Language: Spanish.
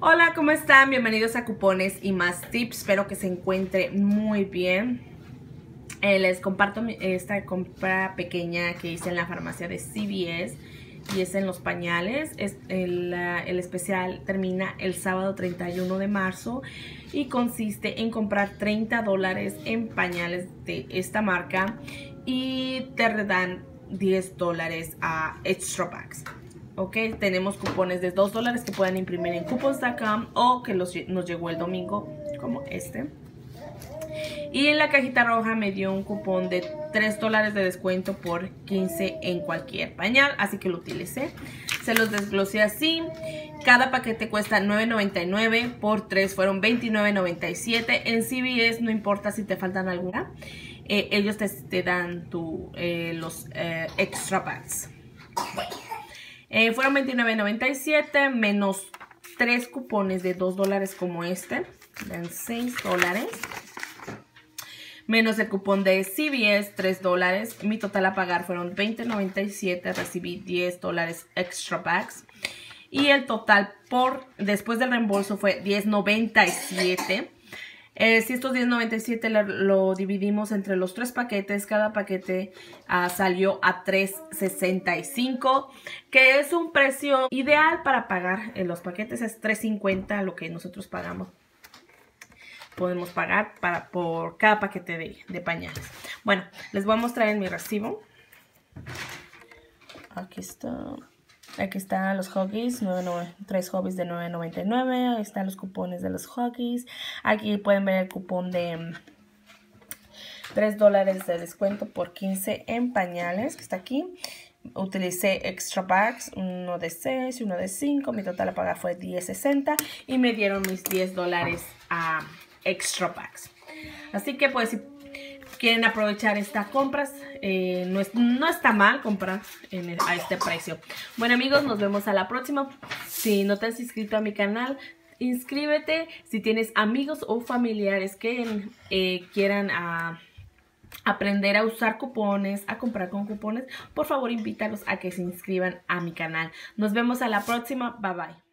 Hola, ¿cómo están? Bienvenidos a Cupones y más tips. Espero que se encuentre muy bien. Eh, les comparto esta compra pequeña que hice en la farmacia de CVS y es en los pañales. Es el, el, especial termina el sábado 31 de marzo y consiste en comprar 30 dólares en pañales de esta marca y te dan 10 dólares a Extra Bags. Ok, tenemos cupones de 2 dólares que pueden imprimir en coupons.com o que nos llegó el domingo, como este. Y en la cajita roja me dio un cupón de 3 dólares de descuento por 15 en cualquier pañal, así que lo utilicé. Se los desglosé así. Cada paquete cuesta $9.99 por 3 fueron $29.97. En CVS no importa si te faltan alguna. Eh, ellos te, dan tu, eh, los eh, extra packs. Eh, fueron $29.97 menos 3 cupones de 2 dólares como este. Dan 6 dólares. Menos el cupón de CBS, 3 dólares. Mi total a pagar fueron $20.97. Recibí 10 dólares extra packs. Y el total por después del reembolso fue $10.97. Eh, si estos 10.97 lo, dividimos entre los tres paquetes, cada paquete uh, salió a 3.65, que es un precio ideal para pagar en los paquetes, es 3.50 lo que nosotros pagamos. Podemos pagar para, por cada paquete de, de pañales. Bueno, les voy a mostrar en mi recibo. Aquí está. Aquí están los Huggies, 3 Hobbies de 9.99. Ahí están los cupones de los Huggies. Aquí pueden ver el cupón de 3 mm, dólares de descuento por 15 en pañales, que está aquí. Utilicé extra bags, uno de 6 y uno de 5. Mi total a pagar fue 10.60 y me dieron mis 10 dólares a extra bags. Así que pues si quieren aprovechar estas compras, eh, no, no, está mal comprar a este precio. Bueno amigos, nos vemos a la próxima. Si no te has inscrito a mi canal, inscríbete. Si tienes amigos o familiares que eh, quieran ah, aprender a usar cupones, a comprar con cupones, por favor invítalos a que se inscriban a mi canal. Nos vemos a la próxima. Bye bye.